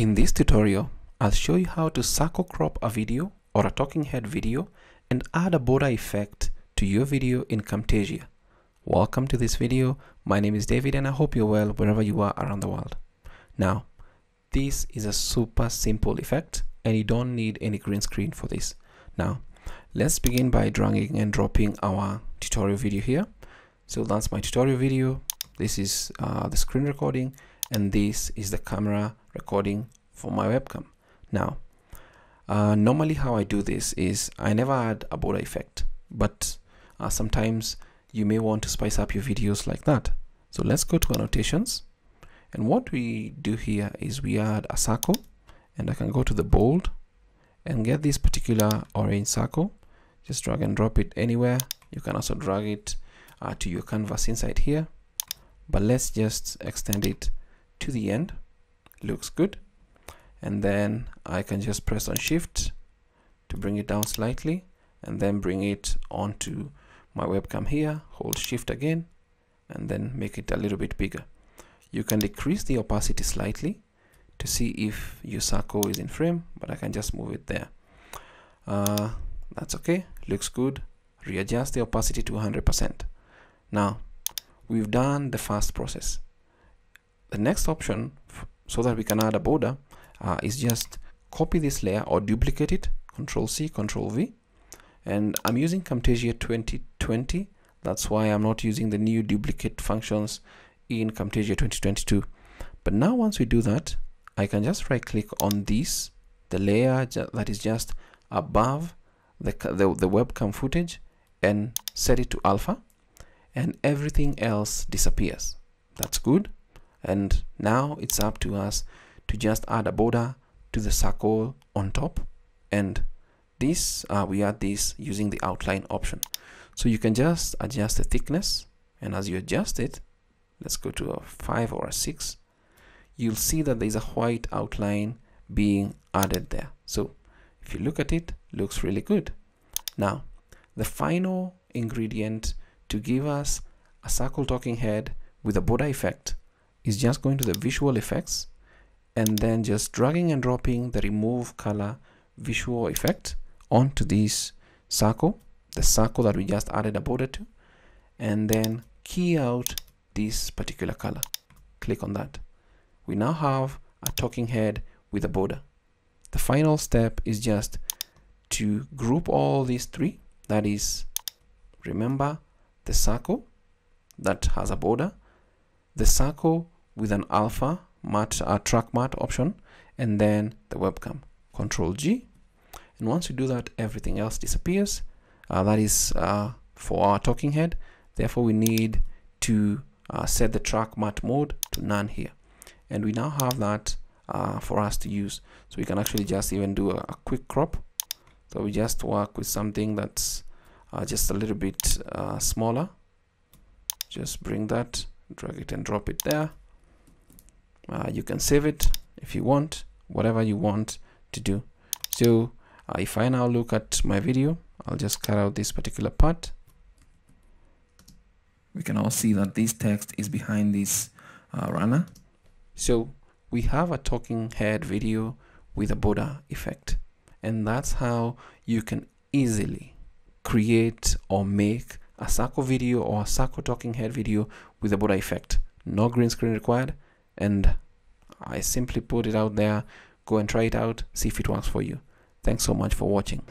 In this tutorial, I'll show you how to circle crop a video or a talking head video and add a border effect to your video in Camtasia. Welcome to this video. My name is David and I hope you're well wherever you are around the world. Now, this is a super simple effect and you don't need any green screen for this. Now, let's begin by dragging and dropping our tutorial video here. So that's my tutorial video. This is uh, the screen recording and this is the camera recording for my webcam. Now, uh, normally how I do this is I never add a border effect, but uh, sometimes you may want to spice up your videos like that. So let's go to annotations. And what we do here is we add a circle and I can go to the bold and get this particular orange circle. Just drag and drop it anywhere. You can also drag it uh, to your canvas inside here. But let's just extend it to the end looks good. And then I can just press on shift to bring it down slightly and then bring it onto my webcam here hold shift again and then make it a little bit bigger. You can decrease the opacity slightly to see if your circle is in frame but I can just move it there. Uh, that's okay. Looks good. Readjust the opacity to 100% now we've done the first process. The next option so that we can add a border uh, is just copy this layer or duplicate it control C control V. And I'm using Camtasia 2020 that's why I'm not using the new duplicate functions in Camtasia 2022 but now once we do that I can just right click on this the layer that is just above the, the, the webcam footage and set it to alpha and everything else disappears. That's good and now it's up to us to just add a border to the circle on top. And this uh, we add this using the outline option. So you can just adjust the thickness. And as you adjust it let's go to a 5 or a 6 you'll see that there's a white outline being added there. So if you look at it looks really good. Now the final ingredient to give us a circle talking head with a border effect is just going to the visual effects and then just dragging and dropping the remove color visual effect onto this circle the circle that we just added a border to and then key out this particular color. Click on that. We now have a talking head with a border. The final step is just to group all these three. That is remember the circle that has a border the circle with an alpha matte uh, track matte option and then the webcam. Control G. And once you do that everything else disappears. Uh, that is uh, for our talking head. Therefore we need to uh, set the track matte mode to none here. And we now have that uh, for us to use. So we can actually just even do a, a quick crop. So we just work with something that's uh, just a little bit smaller. Just bring that drag it and drop it there. Uh, you can save it if you want whatever you want to do. So uh, if I now look at my video I'll just cut out this particular part. We can all see that this text is behind this uh, runner. So we have a talking head video with a border effect and that's how you can easily create or make a circle video or a circle talking head video with a border effect. No green screen required and I simply put it out there. Go and try it out. See if it works for you. Thanks so much for watching